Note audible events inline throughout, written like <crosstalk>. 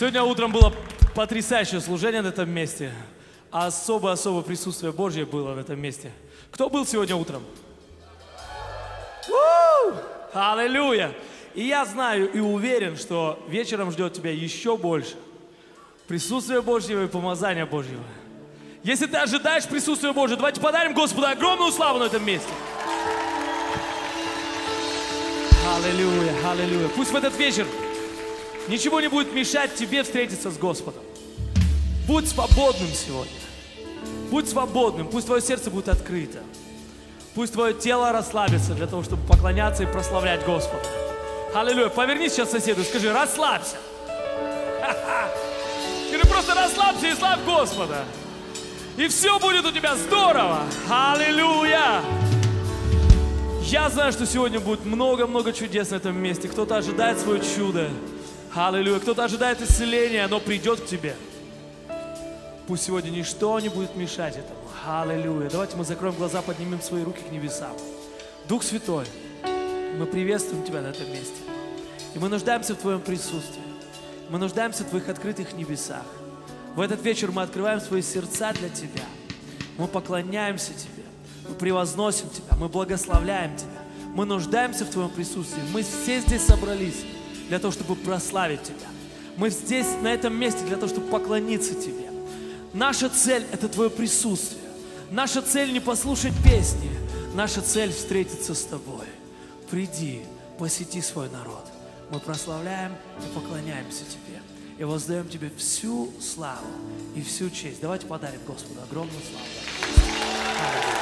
Сегодня утром было потрясающее служение на этом месте. Особо-особо присутствие Божье было в этом месте. Кто был сегодня утром? Аллилуйя! И я знаю и уверен, что вечером ждет тебя еще больше присутствия Божьего и помазания Божьего. Если ты ожидаешь присутствия Божьего, давайте подарим Господу огромную славу на этом месте. Аллилуйя, аллилуйя. Пусть в этот вечер ничего не будет мешать тебе встретиться с Господом. Будь свободным сегодня. Будь свободным, пусть твое сердце будет открыто. Пусть твое тело расслабится для того, чтобы поклоняться и прославлять Господа. Аллилуйя. Повернись сейчас соседу скажи, расслабься. <laughs> Скажи, просто расслабься и славь Господа. И все будет у тебя здорово. Аллилуйя. Я знаю, что сегодня будет много-много чудес на этом месте. Кто-то ожидает свое чудо. Аллилуйя. Кто-то ожидает исцеления, оно придет к тебе. Пусть сегодня ничто не будет мешать этому. Аллилуйя. Давайте мы закроем глаза, поднимем свои руки к небесам. Дух Святой, мы приветствуем Тебя на этом месте. И мы нуждаемся в Твоем присутствии. Мы нуждаемся в Твоих открытых небесах. В этот вечер мы открываем свои сердца для Тебя. Мы поклоняемся Тебе. Мы превозносим Тебя. Мы благословляем Тебя. Мы нуждаемся в Твоем присутствии. Мы все здесь собрались для того, чтобы прославить Тебя. Мы здесь, на этом месте, для того, чтобы поклониться Тебе. Наша цель – это Твое присутствие. Наша цель не послушать песни. Наша цель – встретиться с Тобой. Приди, посети свой народ. Мы прославляем и поклоняемся Тебе. И воздаем Тебе всю славу и всю честь. Давайте подарим Господу огромную славу. Аллилуйя.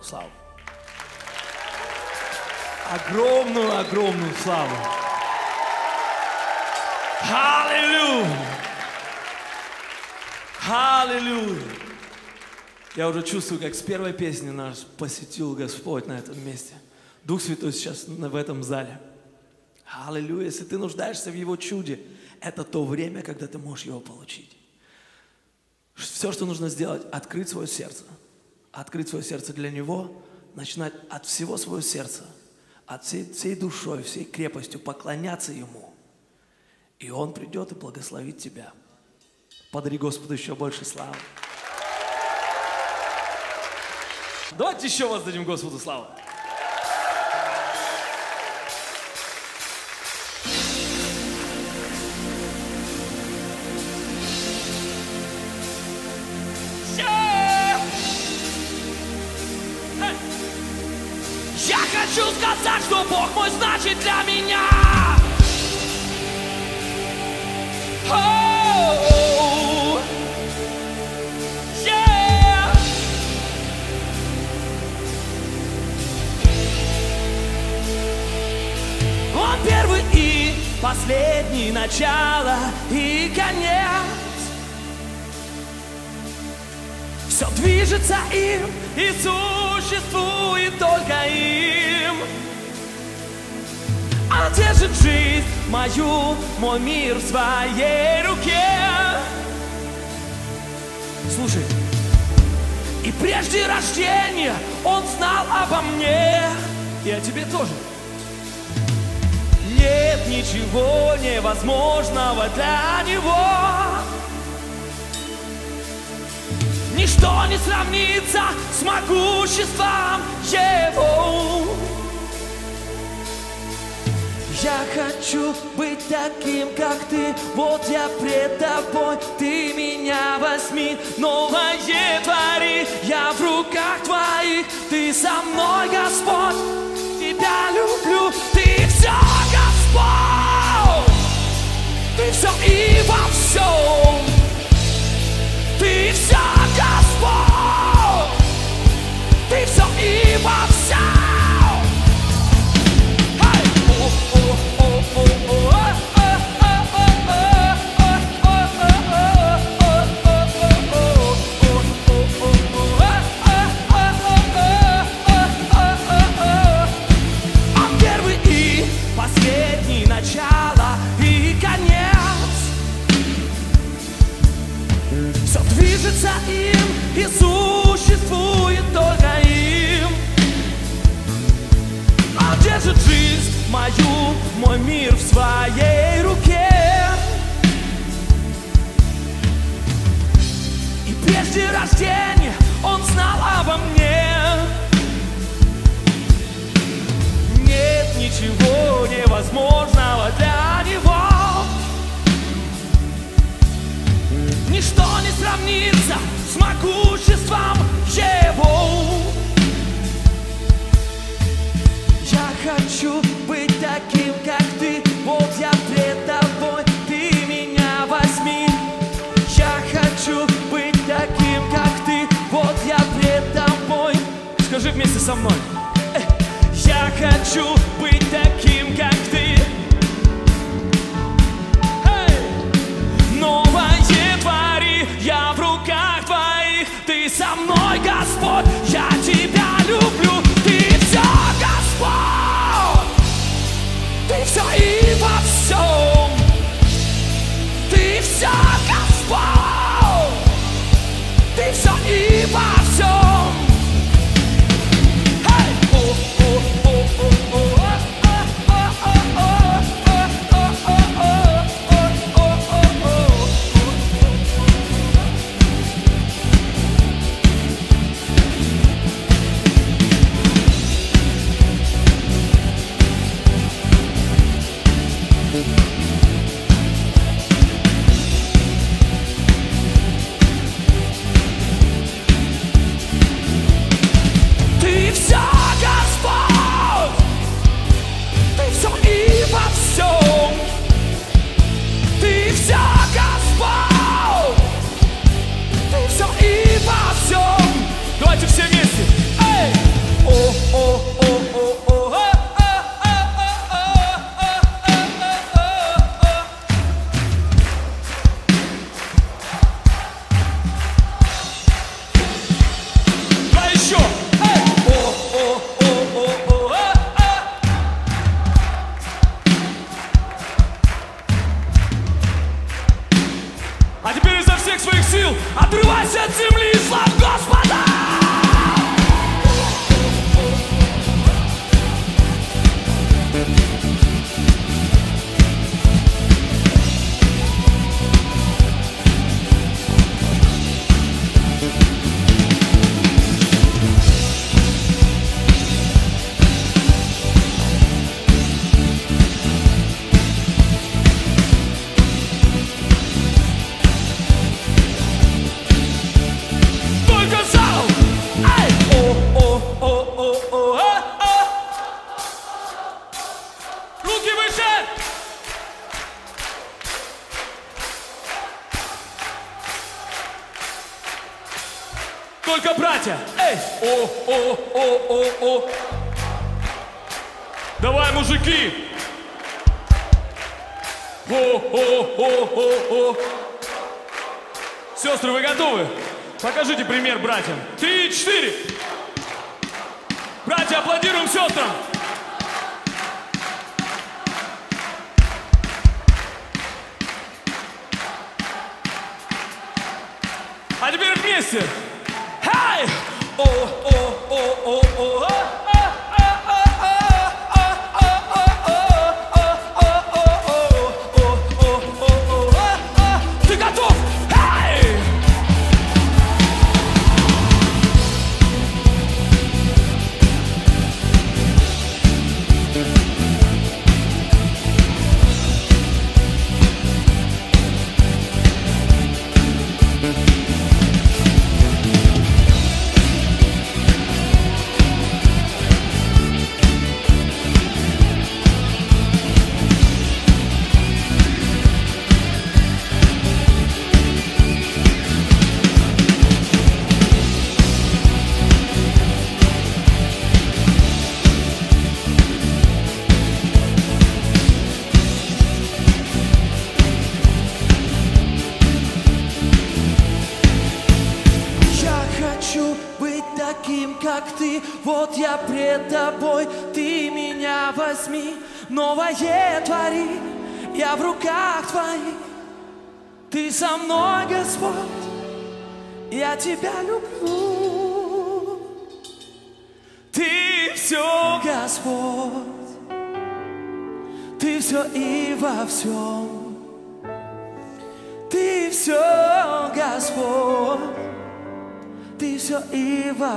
Огромную славу. Огромную, огромную славу. Аллилуйя. Аллилуйя. Я уже чувствую, как с первой песни нас посетил Господь на этом месте. Дух Святой сейчас в этом зале. Аллилуйя. Если ты нуждаешься в Его чуде, это то время, когда ты можешь его получить. Все, что нужно сделать, открыть свое сердце. Открыть свое сердце для Него, начинать от всего своего сердца, от всей, всей душой, всей крепостью поклоняться Ему. И Он придет и благословит тебя. Подари Господу еще больше славы. Давайте еще воздадим Господу славу. Для меня. Он первый и последний, начало и конец. Все движется им и существует только им. Он держит жизнь мою, мой мир в своей руке. Слушай, и прежде рождения он знал обо мне. И о тебе тоже. Нет ничего невозможного для него. Ничто не сравнится с могуществом Его. Я хочу быть таким, как ты. Вот я пред тобой, ты меня возьми. Новое твори, я в руках твоих. Ты со мной, Господь, тебя люблю. Ты все, Господь. Ты все и во всем Ты все, Господь. Ты все и во всем движется им и существует только им. Он держит жизнь мою, мой мир в своей руке. И прежде рождения он знал обо мне. Нет ничего невозможного для него. Ничто не сравнится с могуществом Его. Я хочу быть таким, как ты, вот я пред тобой, ты меня возьми. Я хочу быть таким, как ты, вот я пред тобой. Скажи вместе со мной. Я хочу быть таким, как ты. Со мной, только братья. Эй! О, о, о, о, о. Давай, мужики! О, о, о, о, о. Сестры, вы готовы? Покажите пример братьям. Три, четыре. Братья, аплодируем сестрам. А теперь вместе. boy.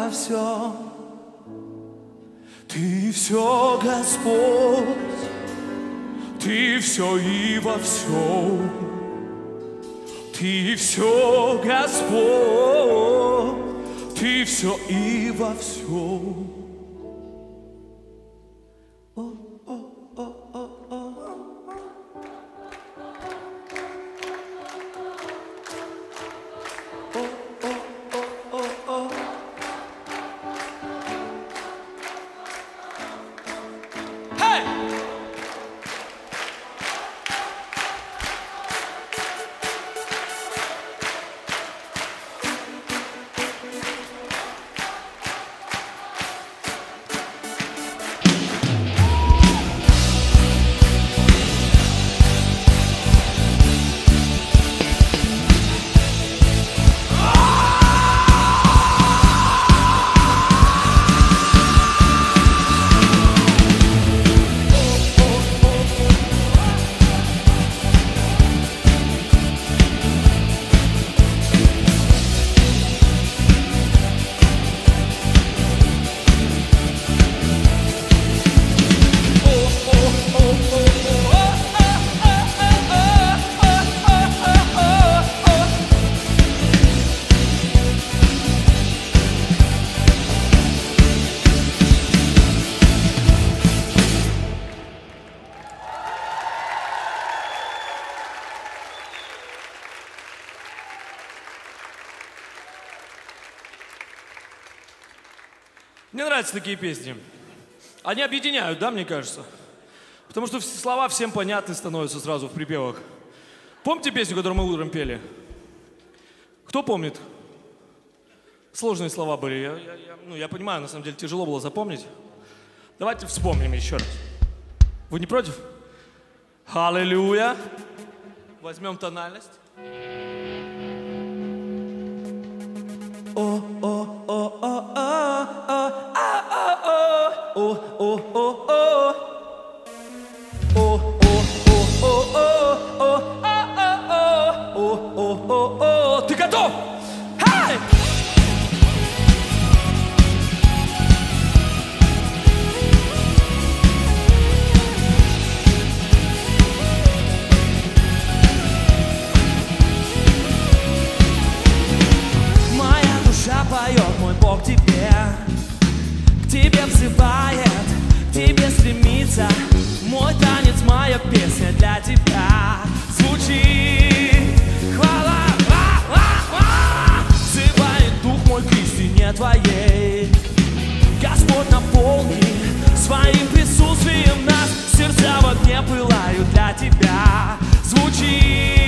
Всем. Ты все, Господь, ты все и во всем. Ты все, Господь, ты все и во всем. Нравятся такие песни. Они объединяют, да, мне кажется? Потому что слова всем понятны становятся сразу в припевах. Помните песню, которую мы утром пели? Кто помнит? Сложные слова были. Я, я- я- ну, я понимаю, на самом деле тяжело было запомнить. Давайте вспомним еще раз. Вы не против? Аллилуйя. Возьмем тональность. О, взывает, к тебе стремится. Мой танец, моя песня для тебя. Звучит. Хвала, ва, ва, ва. Взывает дух мой к истине твоей. Господь наполни своим присутствием нас. Сердца в огне пылают для тебя. Звучит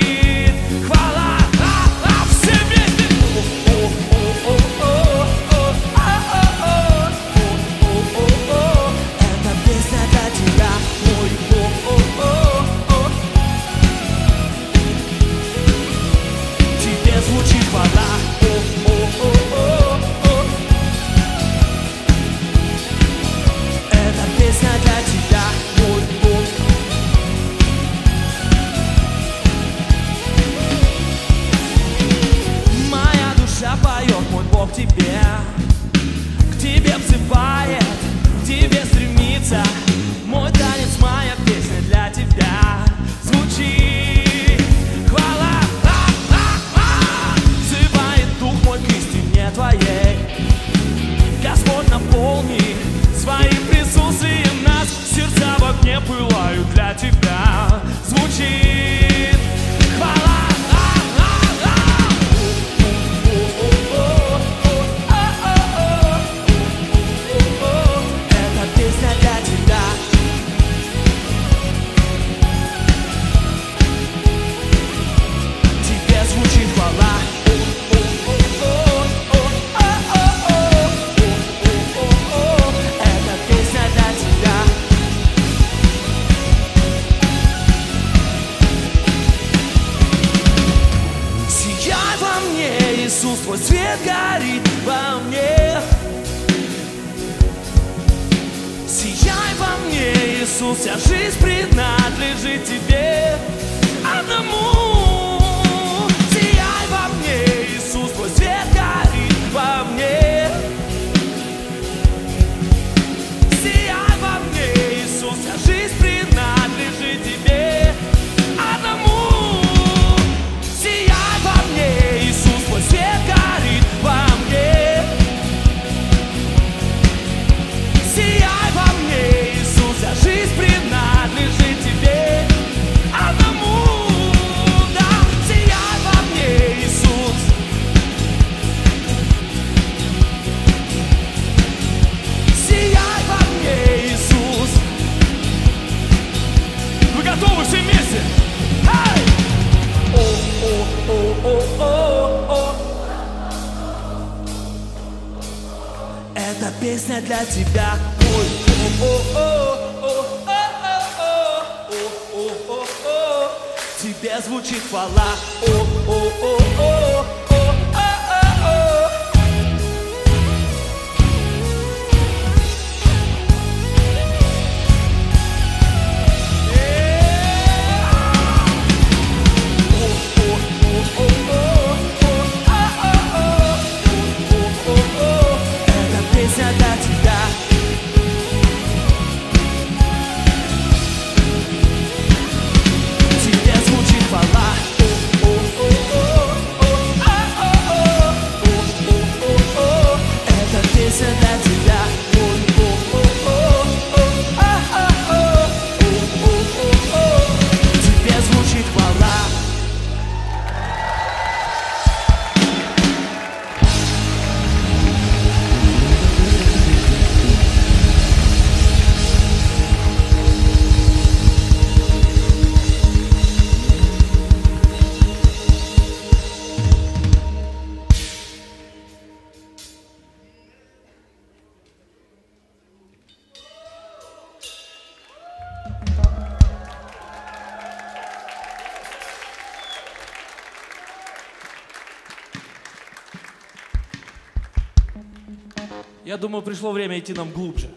думаю, пришло время идти нам глубже.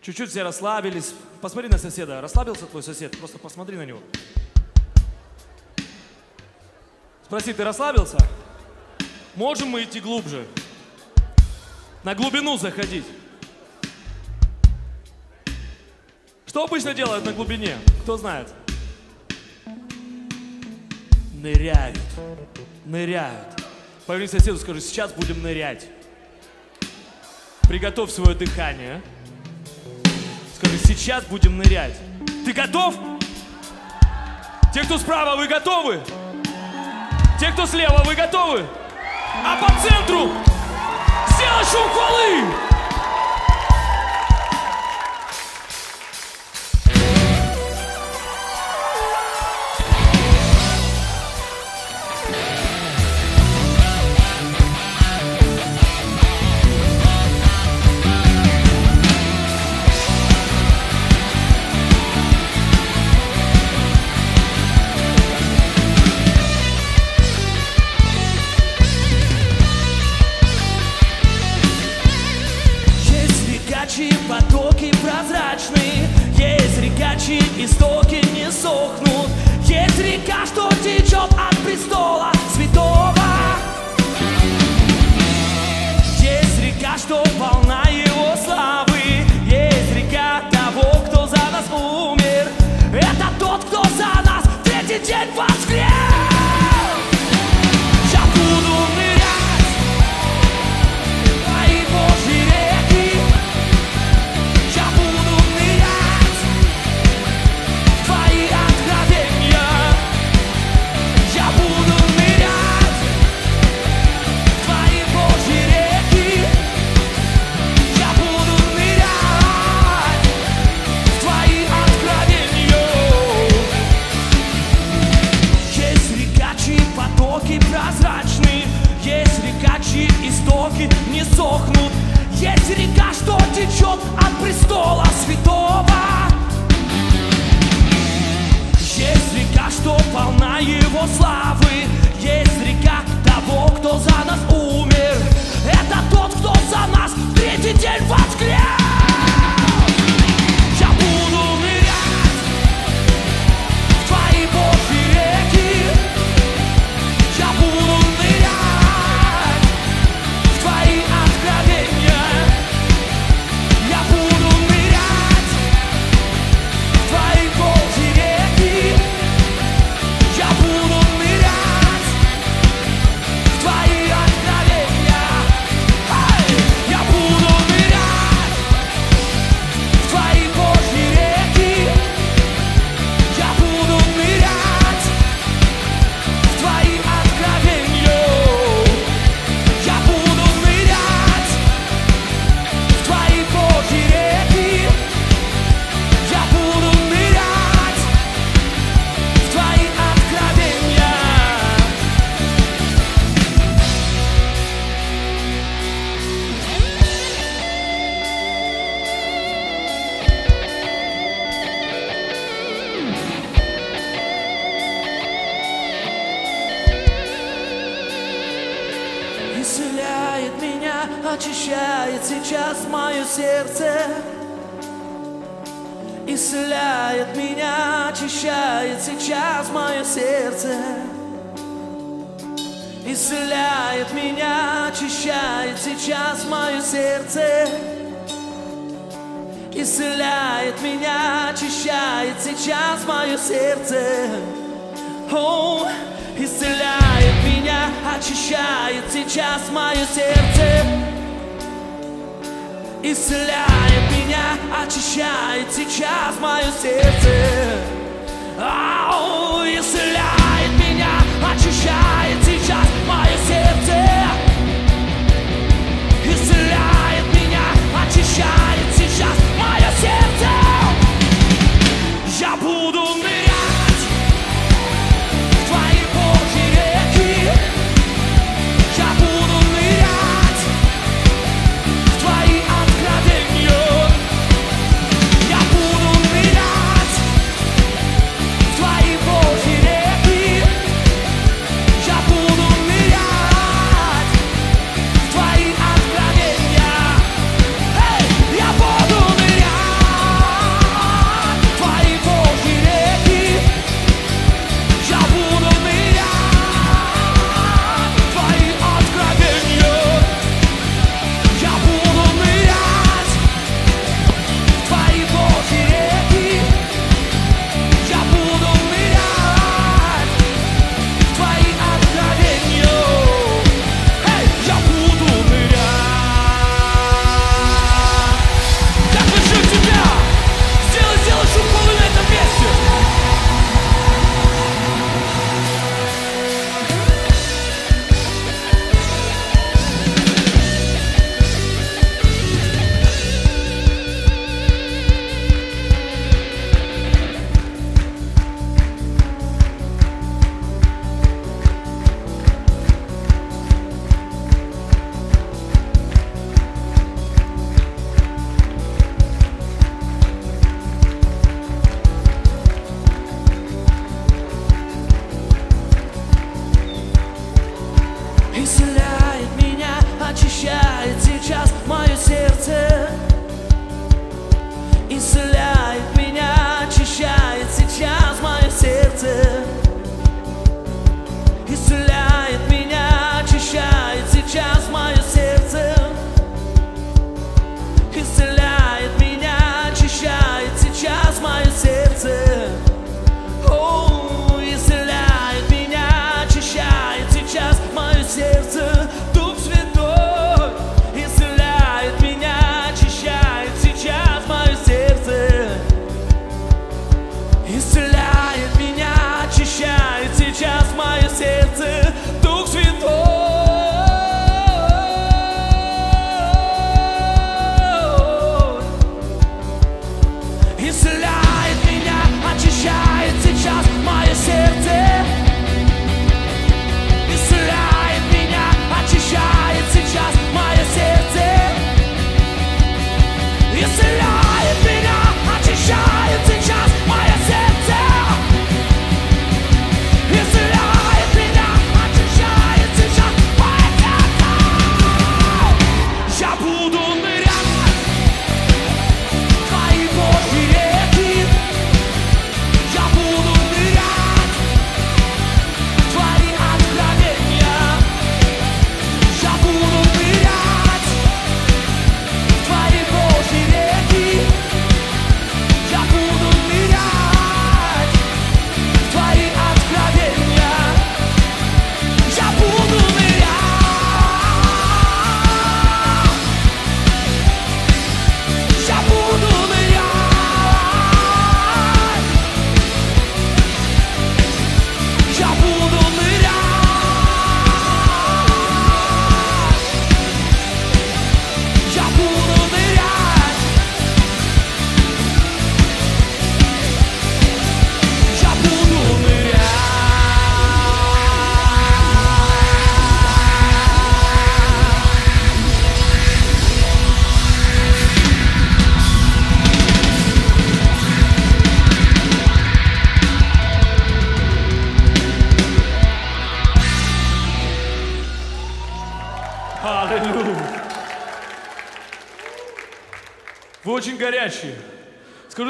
Чуть-чуть все расслабились. Посмотри на соседа. Расслабился твой сосед? Просто посмотри на него. Спроси, ты расслабился? Можем мы идти глубже? На глубину заходить. Что обычно делают на глубине? Кто знает? Ныряют. Ныряют. Поверни соседу, скажи, сейчас будем нырять. Приготовь свое дыхание. Скажи, сейчас будем нырять. Ты готов? Те, кто справа, вы готовы? Те, кто слева, вы готовы? А по центру сделай шум хвалы! Истоки не сохнут. Есть река, что течет от престола его славы. Есть река того, кто за нас умер. Это тот, кто за нас третий день воскрес.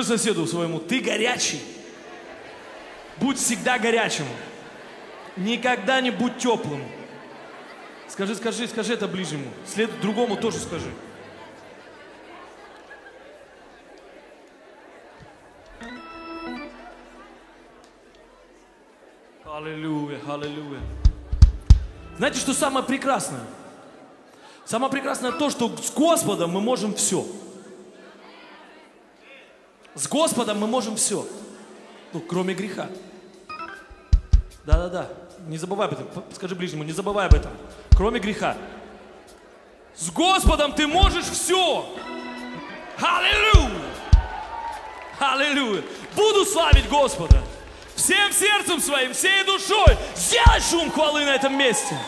Соседу своему, ты горячий. Будь всегда горячим. Никогда не будь теплым. Скажи, скажи, скажи это ближнему. След другому тоже скажи. Аллилуйя, аллилуйя. Знаете, что самое прекрасное? Самое прекрасное то, что с Господом мы можем все. С Господом мы можем все. Ну, кроме греха. Да-да-да. Не забывай об этом. Скажи ближнему, не забывай об этом. Кроме греха. С Господом ты можешь все. Аллилуйя. Аллилуйя. Буду славить Господа. Всем сердцем своим, всей душой. Сделай шум хвалы на этом месте.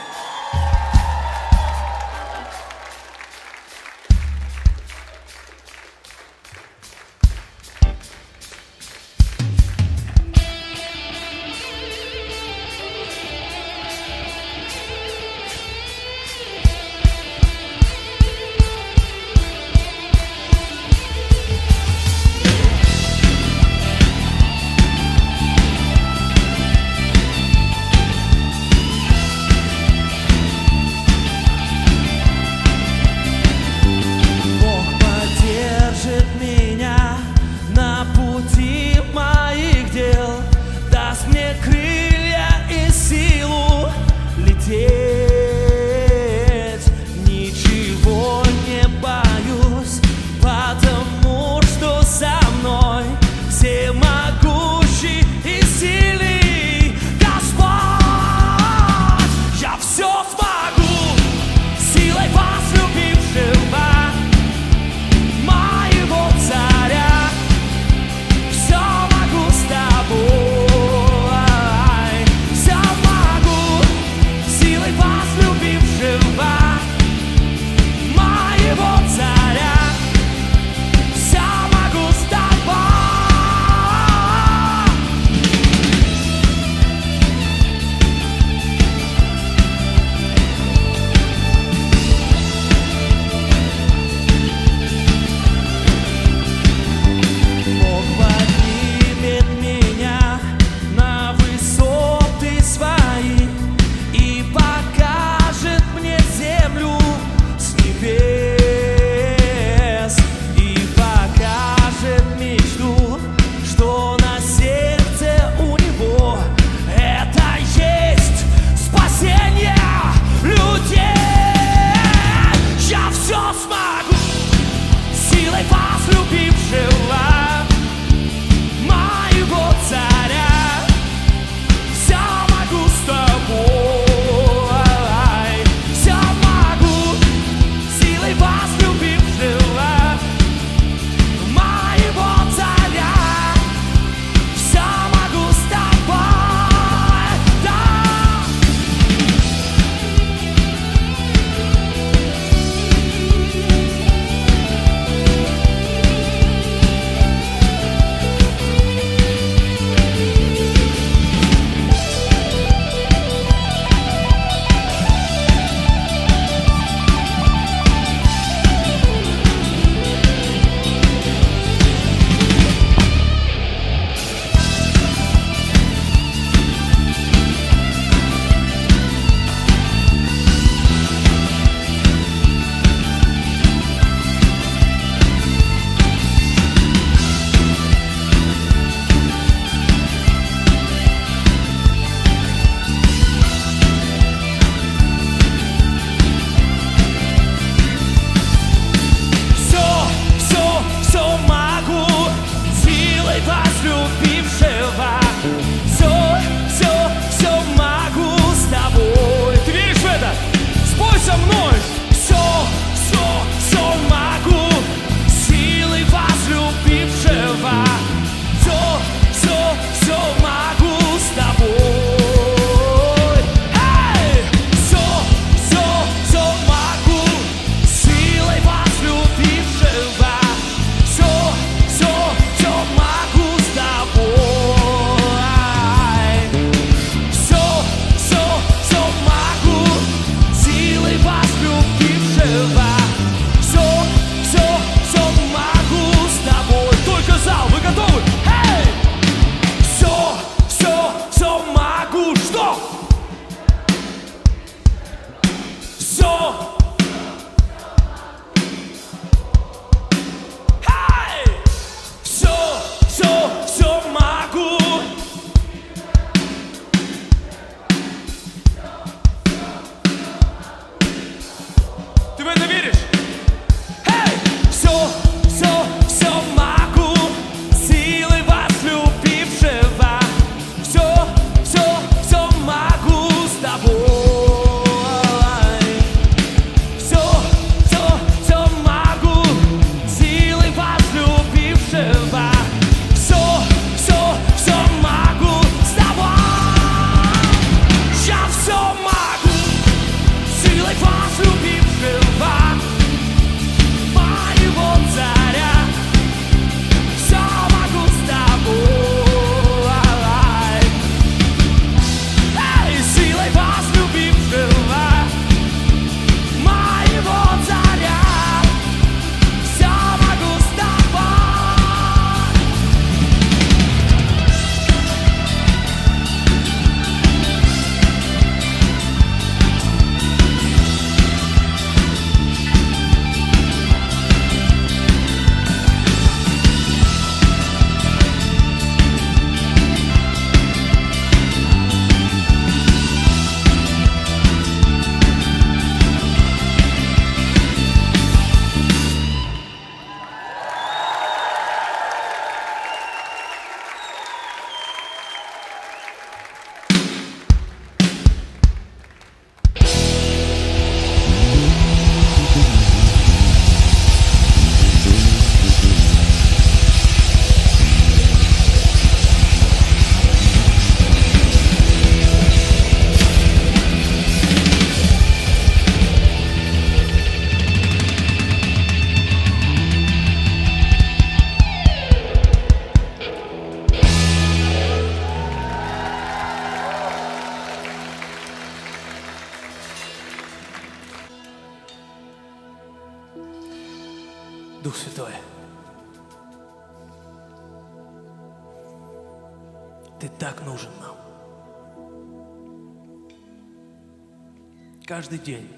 Каждый день.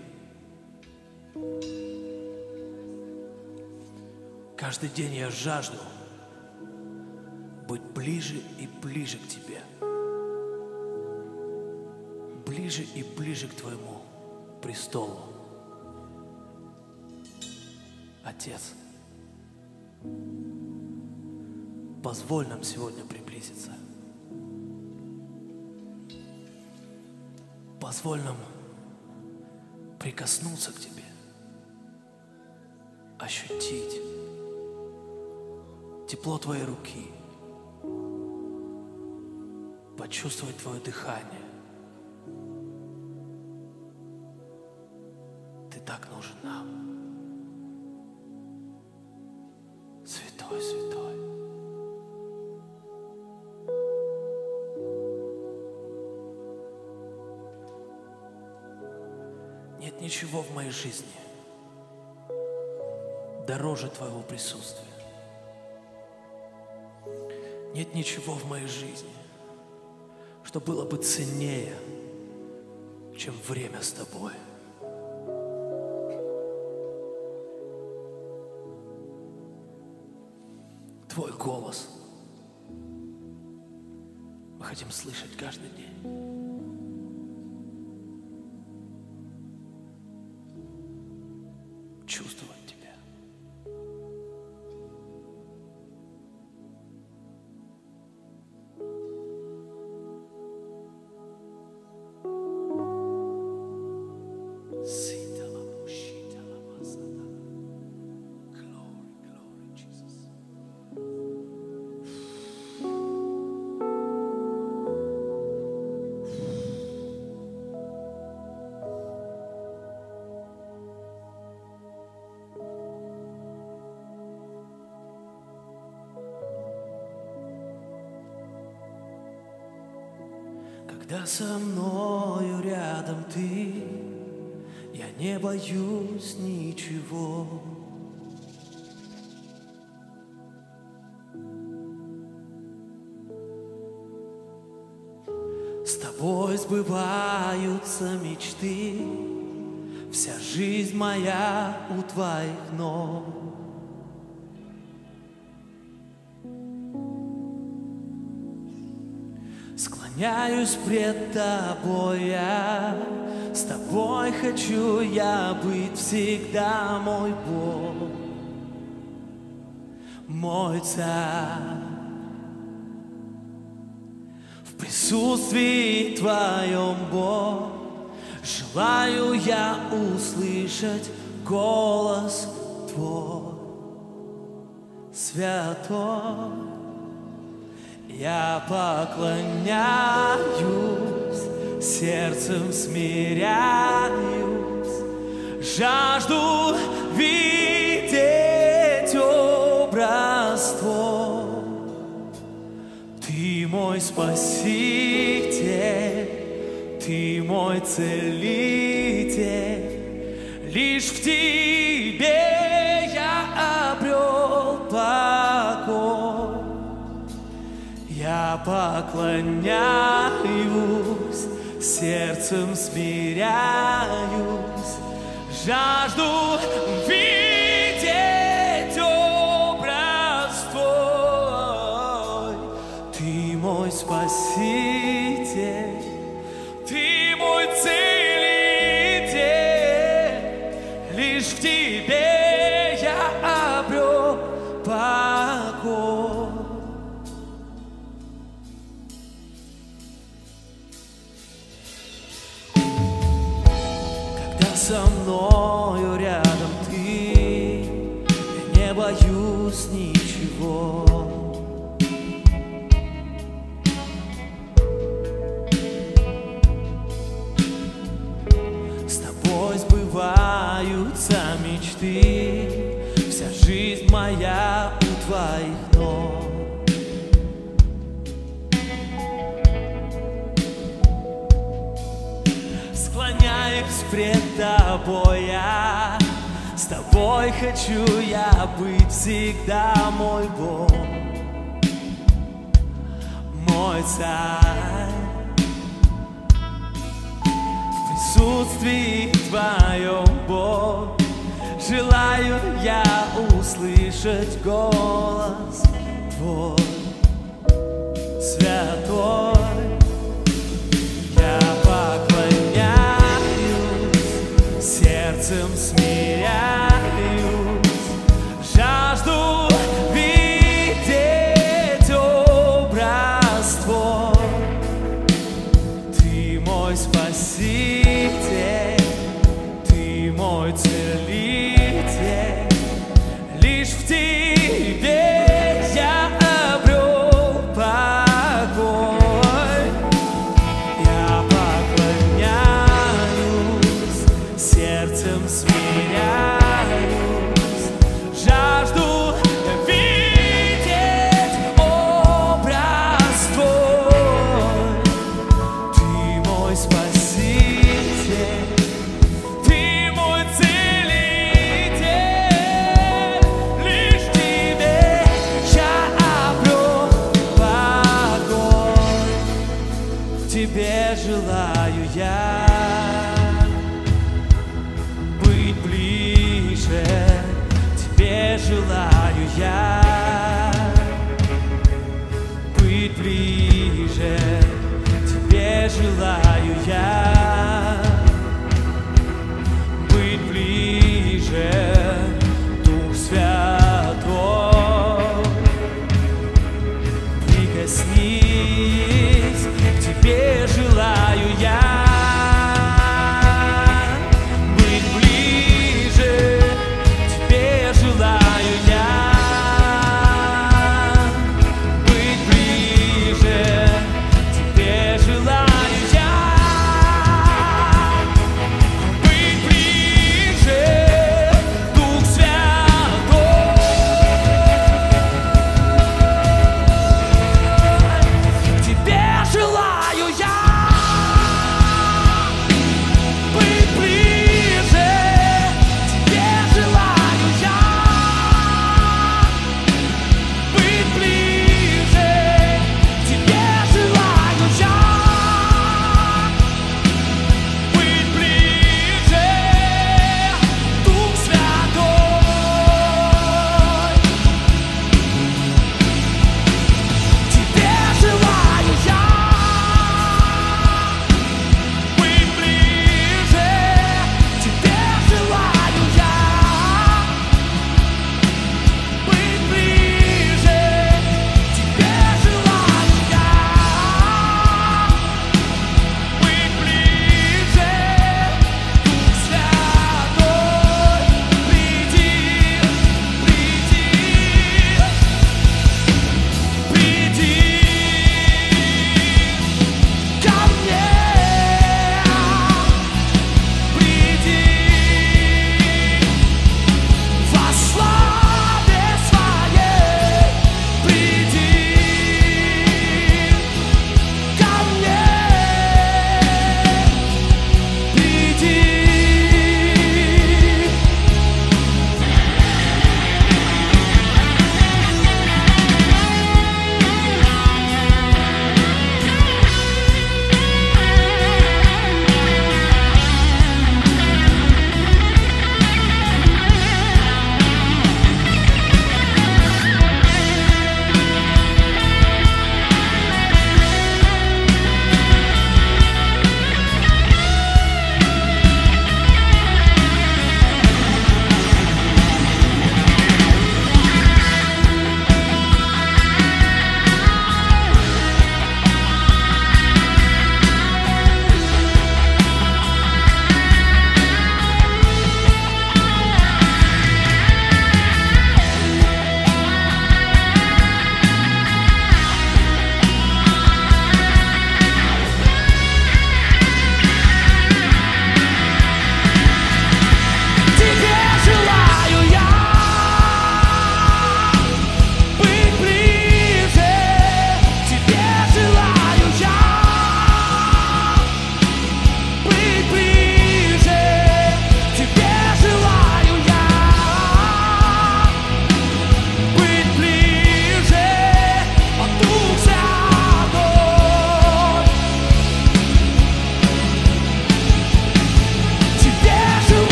Каждый день я жажду быть ближе и ближе к Тебе. Ближе и ближе к Твоему престолу. Отец, позволь нам сегодня приблизиться. Позволь нам прикоснуться к Тебе, ощутить тепло Твоей руки, почувствовать Твое дыхание. Ты так нужен нам. Святой, святой. Нет ничего в моей жизни дороже Твоего присутствия. Нет ничего в моей жизни, что было бы ценнее, чем время с Тобой. Твой голос. Мы хотим слышать каждый день. Со мною рядом ты, я не боюсь ничего. С тобой сбываются мечты, вся жизнь моя у твоих ног. склоняюсь пред тобой я, с тобой хочу я быть всегда, мой Бог, мой царь. В присутствии Твоем, Бог, желаю я услышать голос Твой святой. Я поклоняюсь, сердцем смиряюсь, жажду видеть образ твой. Ты мой спаситель, ты мой целитель, лишь в тебе поклоняюсь, сердцем смиряюсь, жажду веры. тобой я, с тобой хочу я быть всегда, мой Бог, мой царь. В присутствии твоем, Бог, желаю я услышать голос Твой, Святой. Я серцем сміх.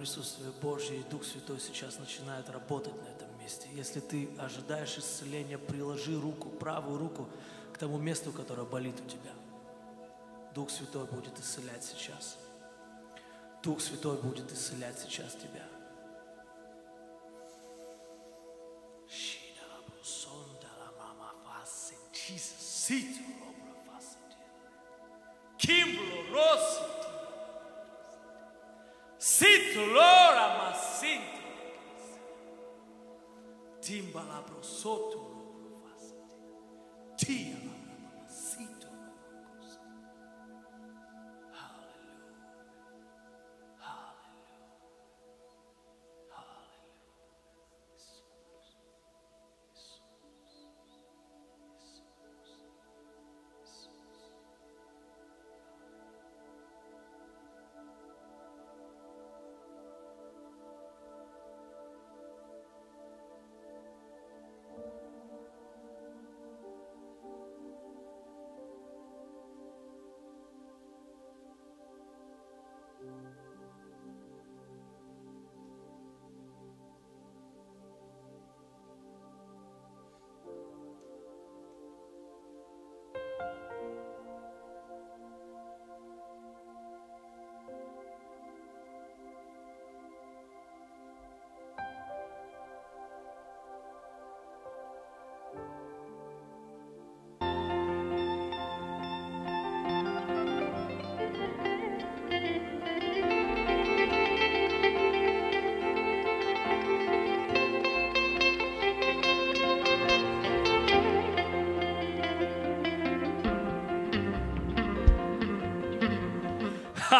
присутствие Божье и Дух Святой сейчас начинает работать на этом месте. Если ты ожидаешь исцеления, приложи руку, правую руку к тому месту, которое болит у тебя. Дух Святой будет исцелять сейчас. Дух Святой будет исцелять сейчас тебя. Jesus, Sito, Robra, Fasit, Kimbro, Rosit, Sinto lora mas masinto. Timbalabrosoto. Tia.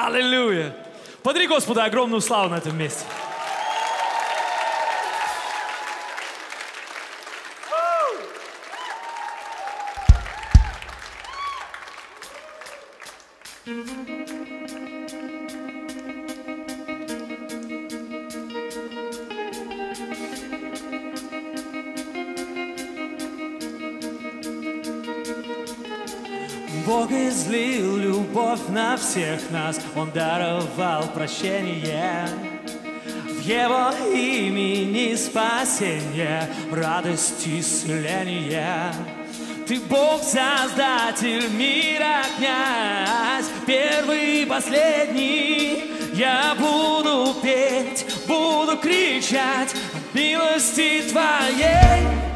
Аллилуйя. Подари Господу огромную славу на этом месте. Всех нас, Он даровал прощение. В Его имени спасение, радость исцеление. Ты Бог, Создатель мира, князь, первый и последний. Я буду петь, буду кричать милости Твоей.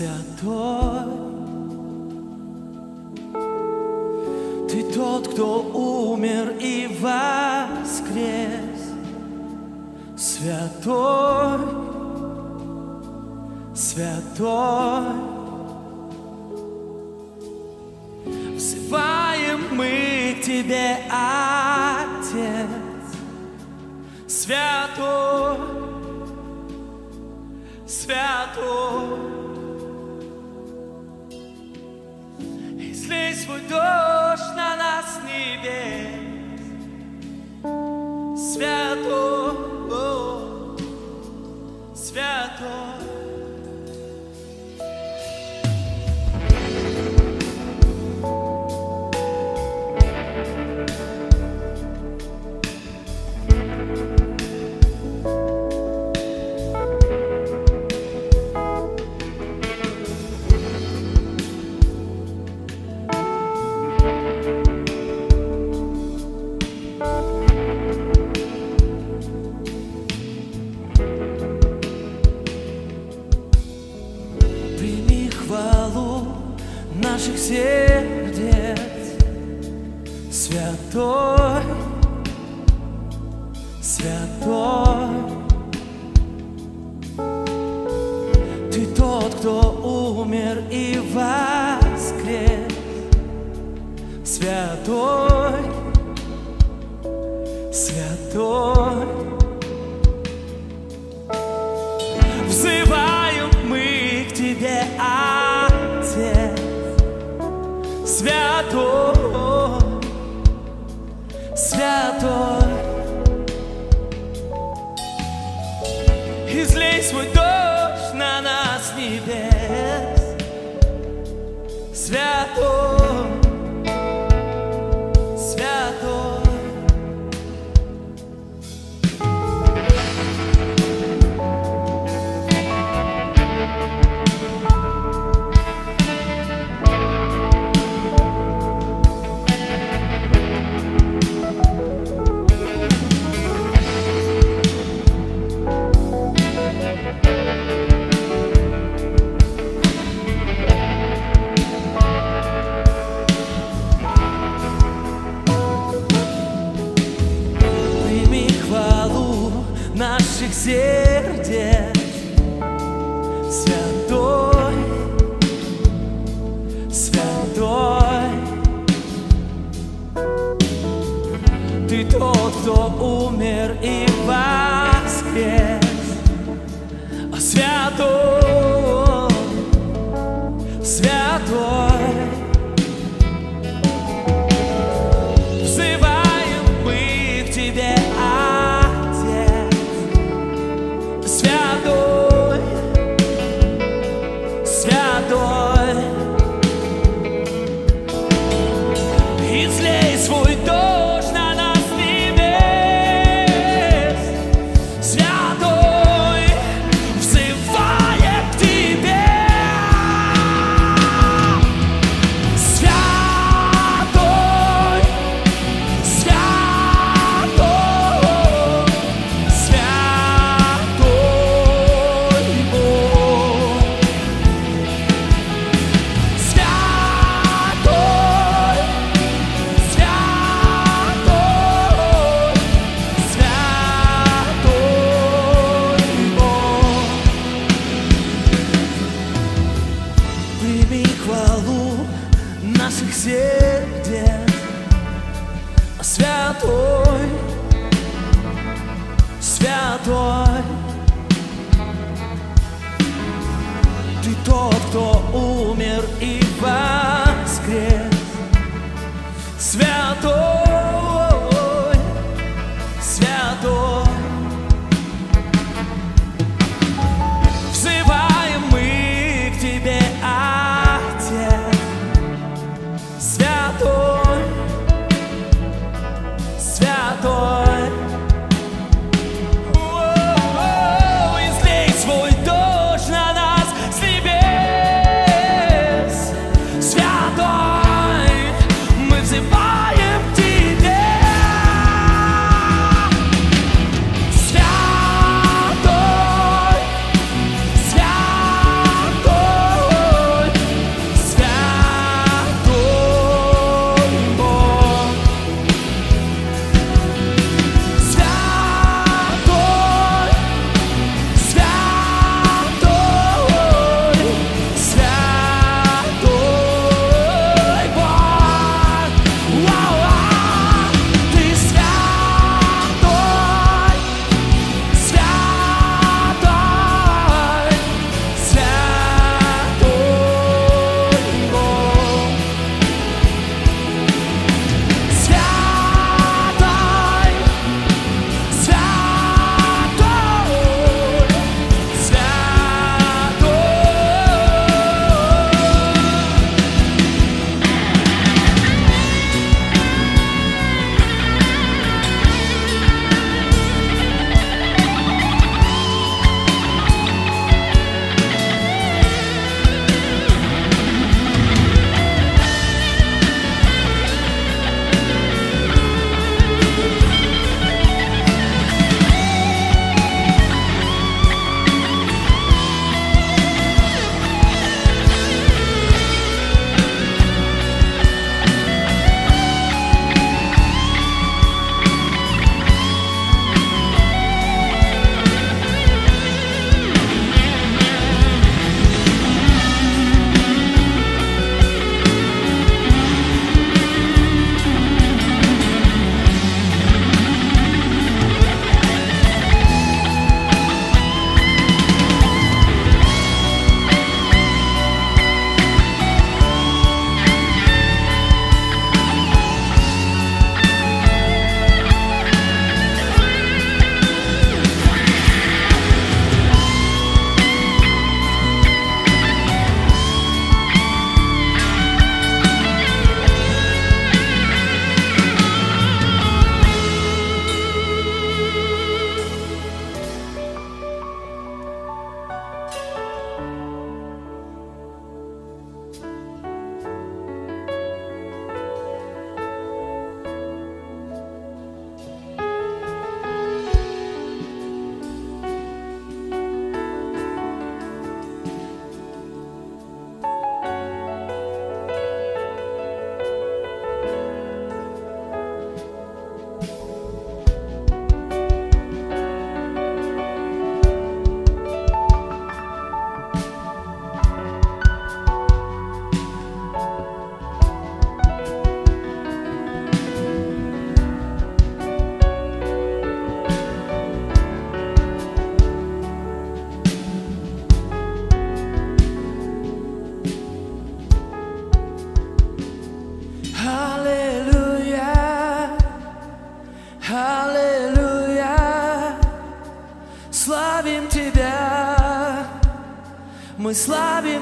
святой. Ты тот, кто умер и воскрес, святой, святой. Взываем мы к тебе, Отец, святой, святой. свой дождь на нас небес. Свято, о, свято. Святой, святой. Ты тот, кто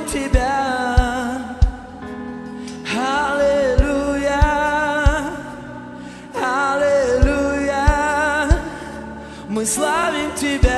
Тебя. Аллилуйя, Аллилуйя, мы славим Тебя,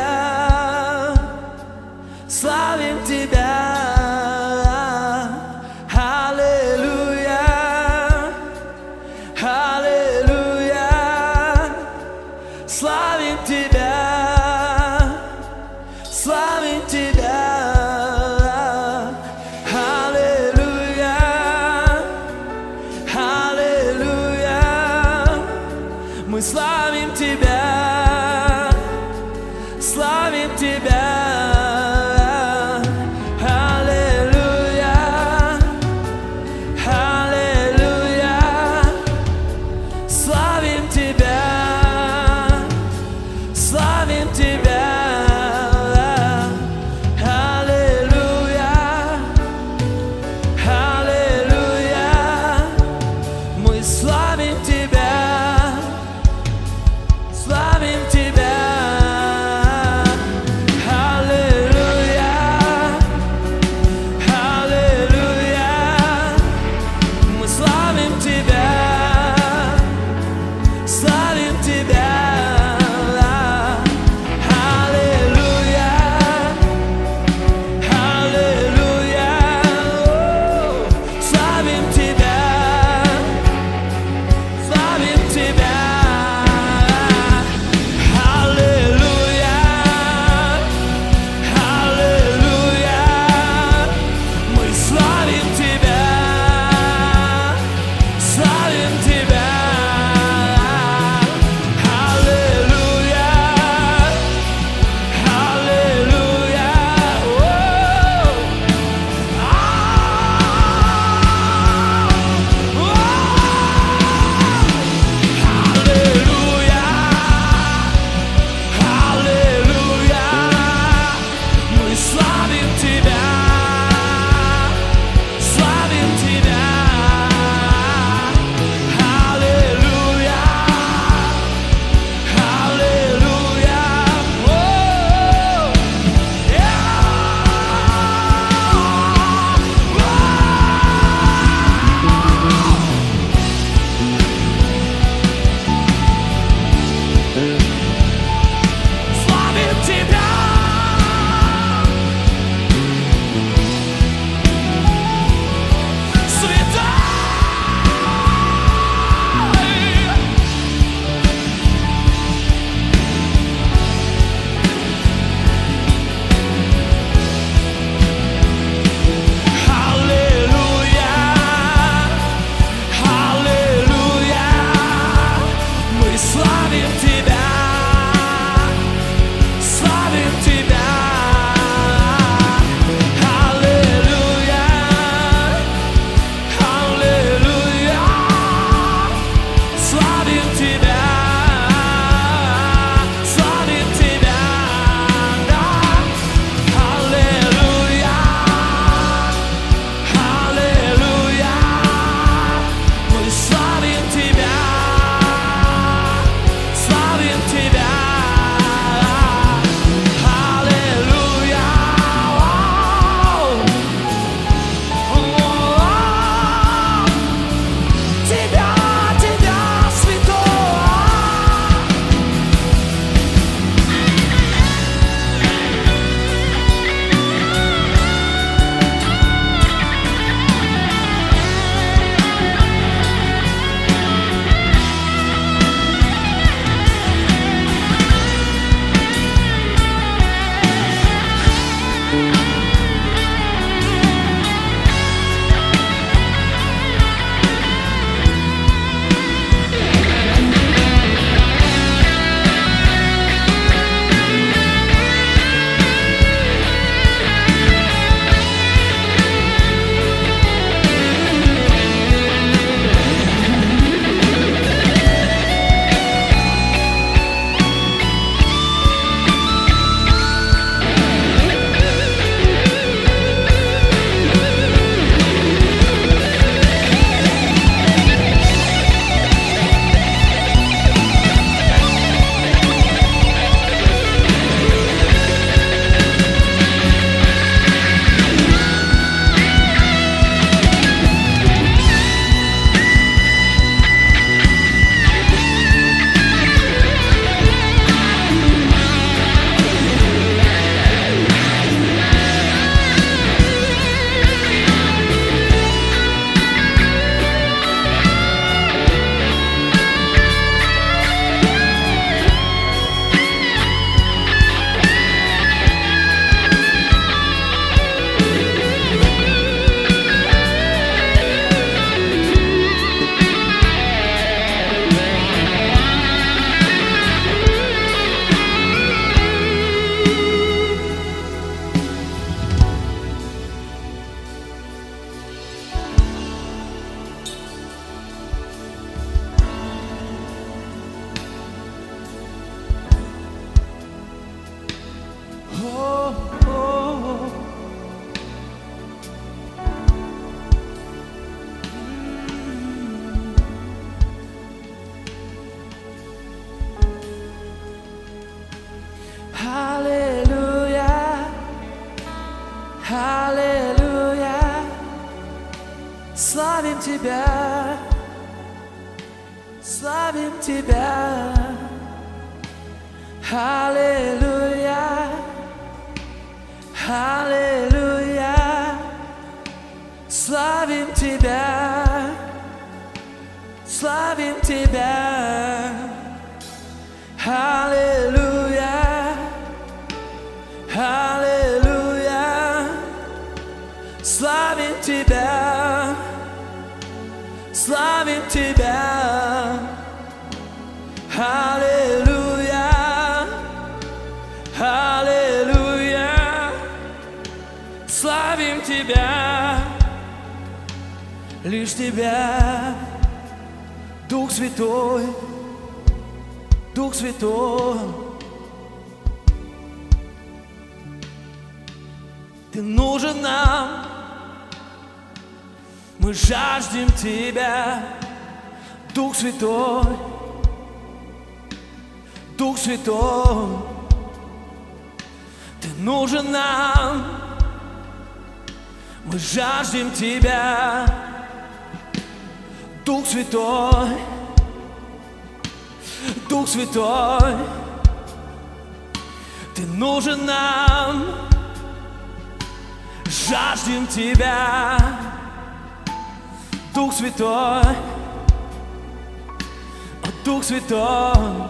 Святой,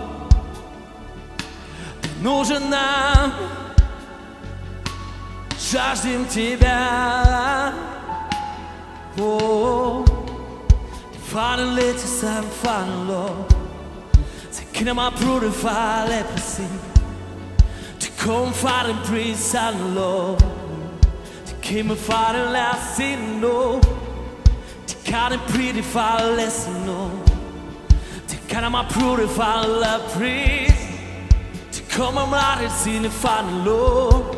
Ты нужен нам, жаждем Тебя. О, Finally, to some final Lord. Say, kingdom I purify leprosy. To come fight and praise and Lord. To came and fight and last sin, no. To count and purify lesson, no. Kan han approved alla pris? Til kommer meget sine fanden lov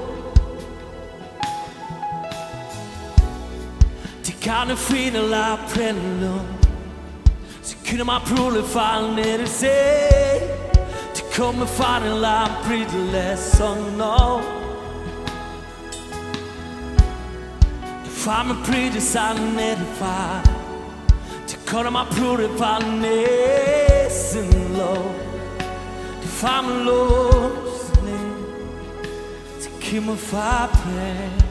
Til kan han finde la prænde Så kunne man approved falde ned i sig. Til kommer fanden la pridle som nå Farmen pridde sig ned i far Til kommer man approved falde ned sin lov Til far med lås ned Til komme far præg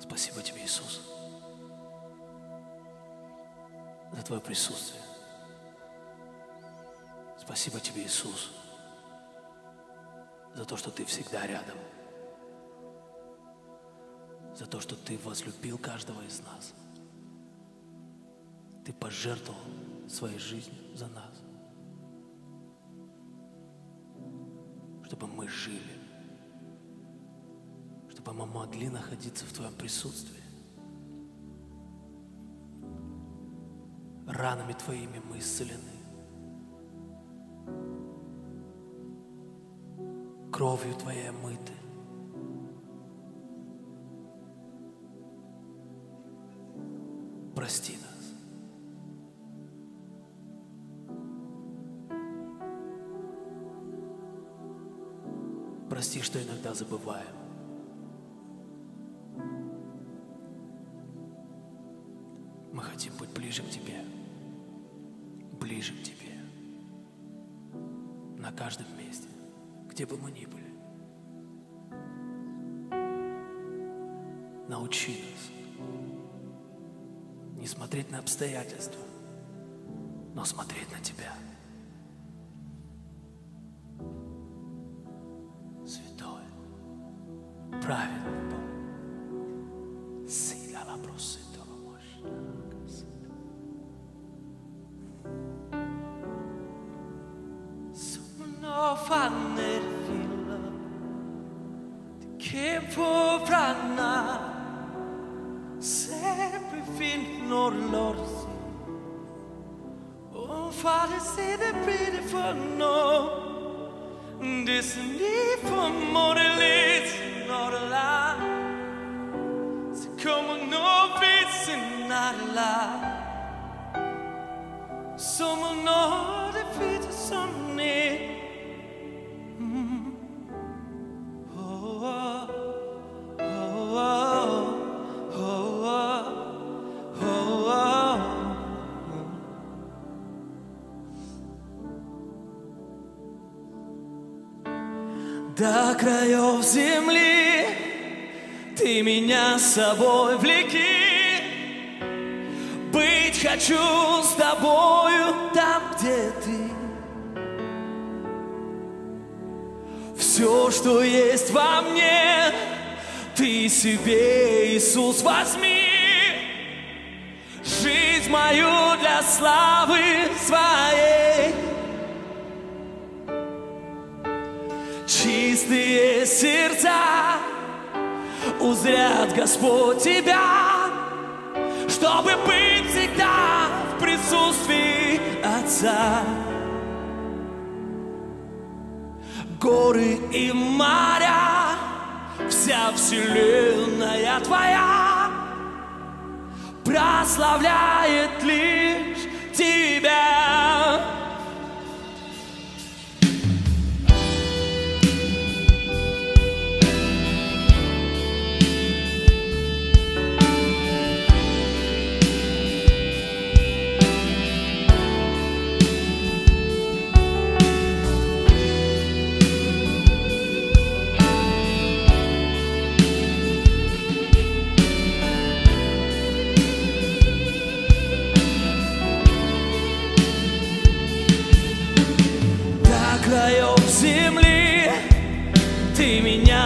Спасибо тебе, Иисус, за Твое присутствие. Спасибо тебе, Иисус, за то, что Ты всегда рядом. За то, что Ты возлюбил каждого из нас. Ты пожертвовал своей жизнью за нас. Чтобы мы жили чтобы мы могли находиться в Твоем присутствии. Ранами Твоими мы исцелены. Кровью Твоей омыты. Прости нас. Прости, что иногда забываем. Мы хотим быть ближе к Тебе. Ближе к Тебе. На каждом месте, где бы мы ни были. Научи нас не смотреть на обстоятельства, но смотреть на Тебя. Святой, праведный с собой влеки Быть хочу с тобою там, где ты. Все, что есть во мне Ты себе, Иисус, возьми. Жизнь мою для славы своей. Чистые сердца узрят Господь тебя, чтобы быть всегда в присутствии Отца. Горы и моря, вся вселенная твоя прославляет лишь тебя.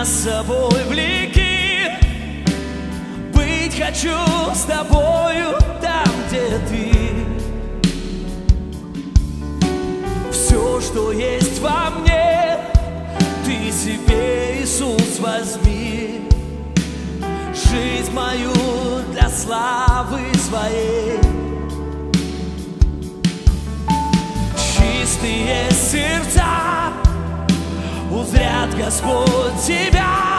С собой влеки. Быть хочу с тобою там, где ты. Все, что есть во мне Ты себе, Иисус, возьми. Жизнь мою для славы своей. Чистые сердца Узрят Господь тебя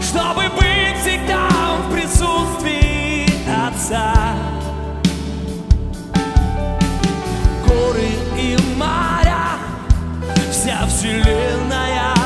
Чтобы быть всегда в присутствии Отца. Горы и моря Вся вселенная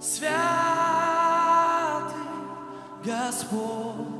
Святый Господь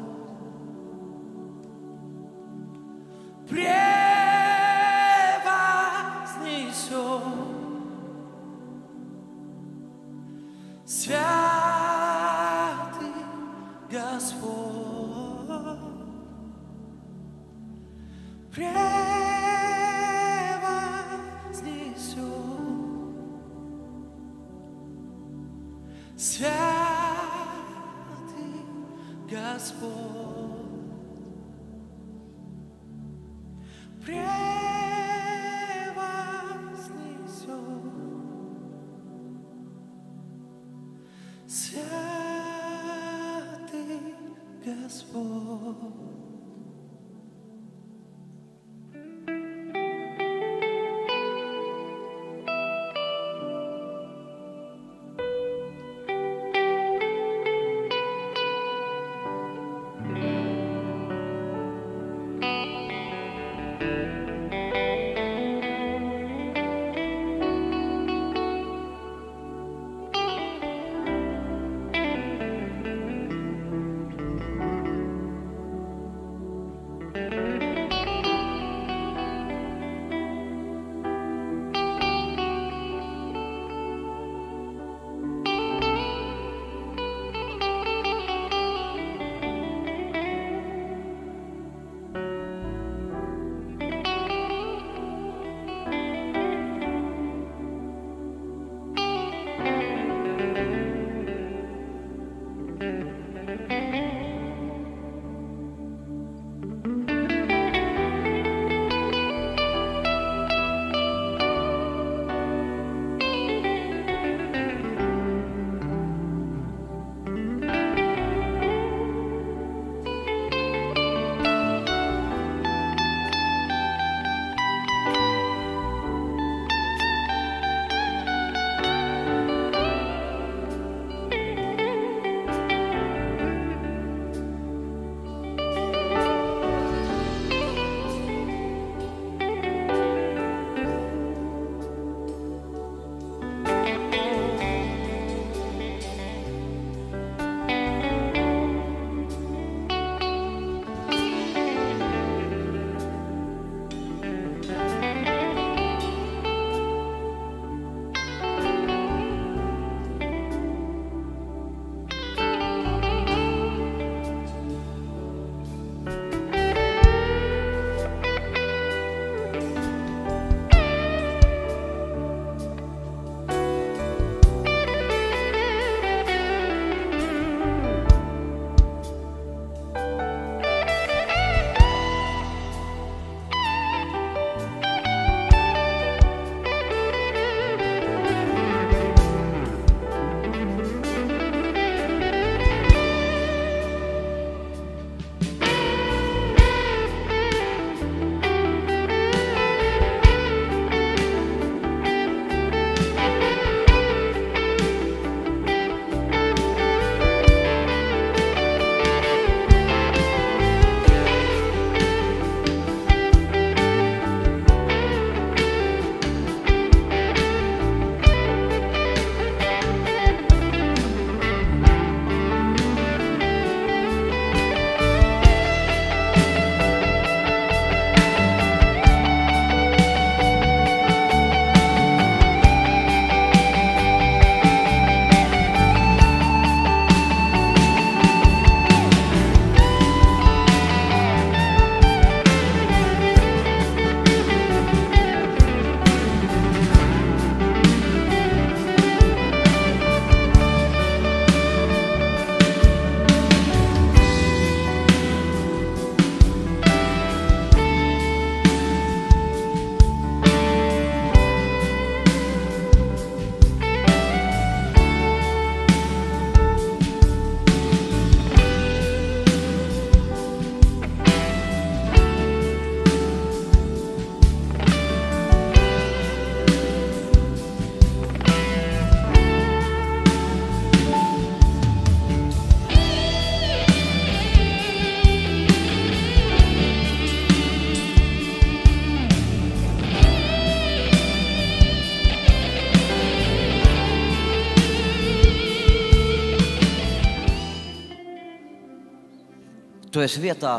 Tu esi vietā,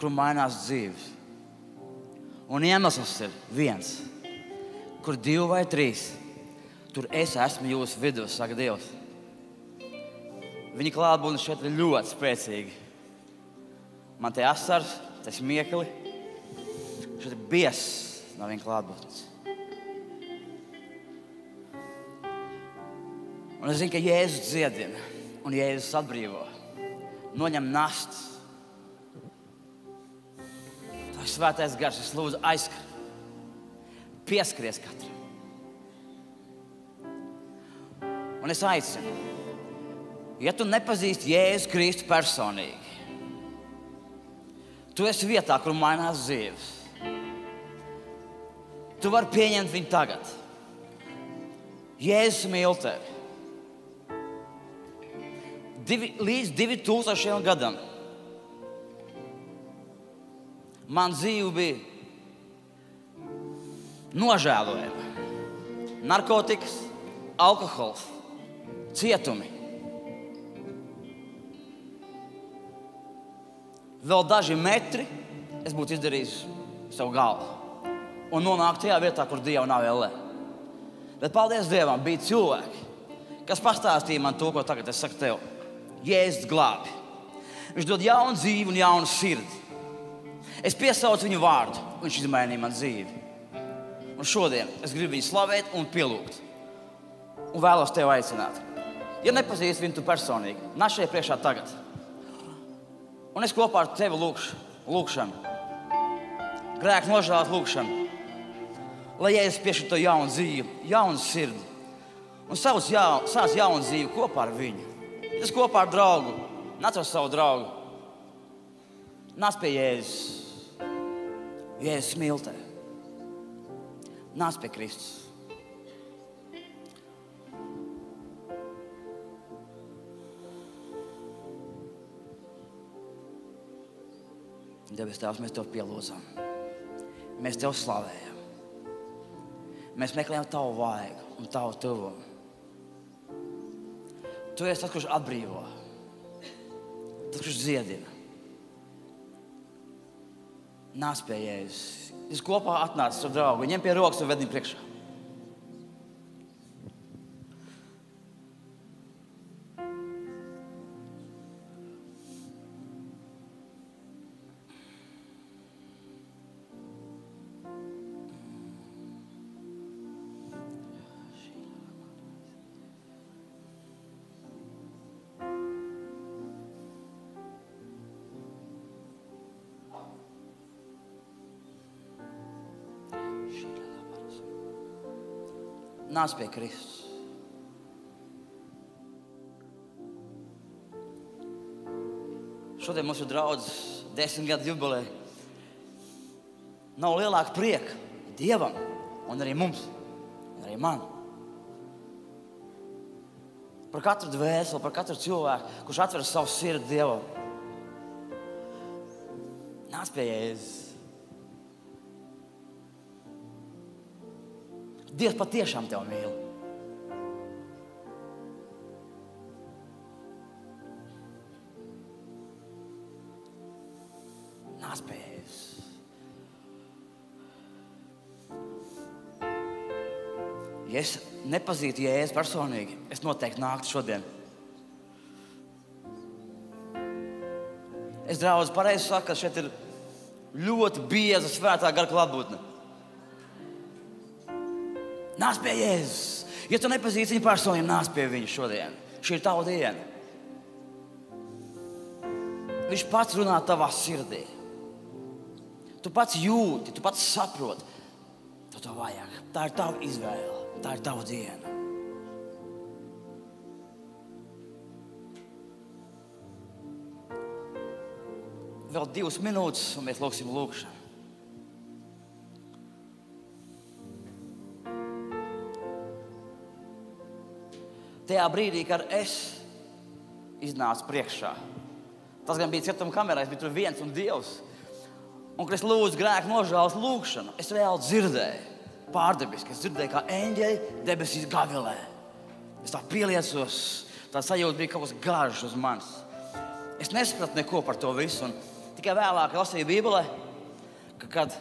kur mainās dzīves. Un iemesls ir viens, kur divi vai trīs. Tur es esmu jūsu vidū, saka Dievs. Viņa klātbūtne šeit ir ļoti spēcīga. Man te asars, tas miekli, šeit ir biezs no viņa klātbūtnes. Un es zinu, ka Jēzus dziedina un Jēzus atbrīvo, noņem nastas. Tas svētais gars, es lūdzu, aizskar, pieskaries katram. Un es aicinu, ja tu nepazīsti Jēzu Kristu personīgi, tu esi vietā, kur mainās dzīves. Tu vari pieņemt viņu tagad. Jēzus mīl tevi. Divi, līdz 2000 gadam man dzīve bija nožēlojama. Narkotikas, alkohols, cietumi. Vēl daži metri es būtu izdarījis savu galvu un nonākt tajā vietā, kur Dieva nav vēl. Bet paldies Dievam, bija cilvēki, kas pastāstīja man to, ko tagad es saku tev. Jēzus glābi. Viņš dod jaunu dzīvi un jaunu sirdi. Es piesaucu viņu vārdu, un viņš izmainīja man dzīvi. Un šodien es gribu viņu slavēt un pielūgt. Un vēlos tevi aicināt. Ja nepazīsti viņu personīgi, nāc šeit priekšā tagad. Un es kopā ar tevi lūkšu, lūkšanu, grēku nožēlot lūkšanu lai Jēzus piešķirtu to jaunu dzīvi, jaunu sirdi. Un savus jaun, sāc jaunu dzīvi kopā ar viņu. Tas kopā ar draugu, nāc ar savu draugu. Nāc pie Jēzus. Jēzus tevi. Nāc pie Kristus. Debes Tēvs, mēs Tev pielūdzam. Mēs Tev slavējam. Mēs meklējam tavu vaigu un tavu tuvumu. Tu esi tas, kurš atbrīvo, tas, kurš dziedina. Nāc pie jēzus. Jūs kopā atnācat ar draugu, ņem pie rokas un ved viņu priekšā. Nāc pie Kristus. Šodien mums ir draudzes desmit gadu jubileja. Nav lielāka prieka Dievam un arī mums, un arī man. Par katru dvēseli, par katru cilvēku, kurš atver savu sirdi Dievam. Nāc pie Jēzus. Dievs patiešām tevi mīl. Nāc pie Jēzus. Ja es nepazītu Jēzu personīgi, es noteikti nāktu šodien. Es draudz pareizi saku, ka šeit ir ļoti bieza svētā gara klātbūtne. Nāc pie Jēzus. Ja tu nepazīsti viņu personīgi, nāc pie viņa šodien. Šī ir tava diena. Viņš pats runā tavā sirdī. Tu pats jūti, tu pats saproti. Tu to vajag. Tā ir tava izvēle, tā ir tava diena. Vēl divas minūtes, un mēs lūgsim lūgšanu. Tajā brīdī, kad es iznācu priekšā, tas gan bija cietuma kamerā, biju tur viens un dievs. Un, kad es lūdzu grēku nožēlas lūgšanu, es reāli dzirdēju, pārdabiski. Es dzirdēju, kā eņģeļi debesīs gavilē. Es tā pieliecos, tā sajūta bija kaut kas garš uz manis. Es nesapratu neko par to visu. Tikai vēlāk lasīju Bībelē, ka kad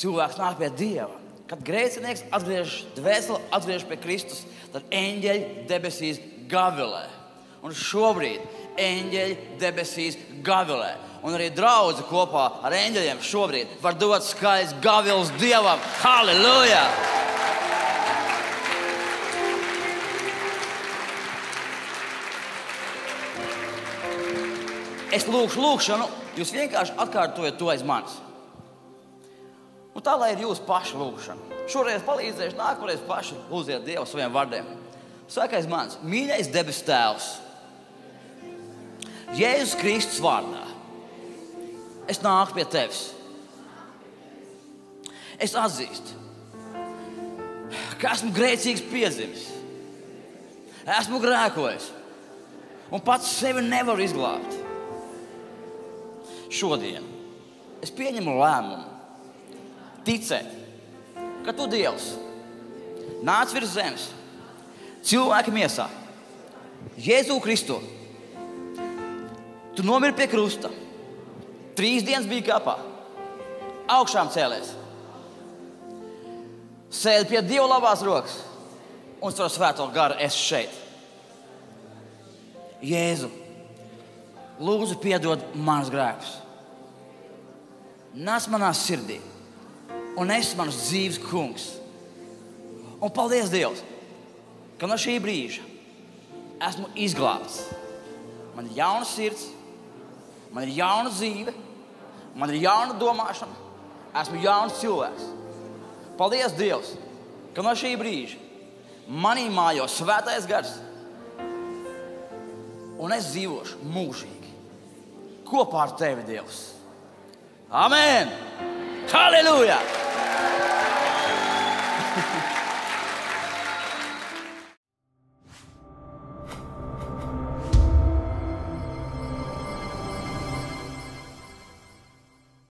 cilvēks nāk pie Dieva, kad grēcinieks atgriežas dvēseli, atgriežas pie Kristus, tad eņģeļi debesīs gavilē. Un šobrīd eņģeļi debesīs gavilē. Un arī draugi kopā ar eņģeļiem šobrīd var dot skaists gavils Dievam. Halleluja! Es lūgšu, lūgšanu, jūs vienkārši atkārtojat to aiz manis. Un tā lai ir jūsu paša lūgšana. Šoreiz palīdzēšu, nākamreiz paši lūdziet Dievu saviem vārdiem. Sākais mans, mīļais debes Tēvs, Jēzus Kristus vārdā. Es nāku pie tevis. Es atzīstu, ka esmu grēcīgs piedzimis. Esmu grēkojis un pats sevi nevaru izglābt. Šodien es pieņemu lēmumu ticēt, ka tu Dievs nāc virs zemes, cilvēka miesā, Jēzu Kristu. Tu nomiri pie krusta, trīs dienas bija kapā, augšām cēlēs, sēdi pie Dieva labās rokas un caur svēto garu es šeit. Jēzu, lūdzu, piedod manus grēkus. Nāc manā sirdī un es esmu mans dzīves kungs. Un paldies Dievam, ka no šī brīža esmu izglābts. Man ir jauna sirds, man ir jauna dzīve, man ir jauna domāšana, esmu jauns cilvēks. Paldies Dievam, ka no šī brīža manī mājo svētais gars, un es dzīvošu mūžīgi kopā ar tevi, Dievs. Amen! Halleluja!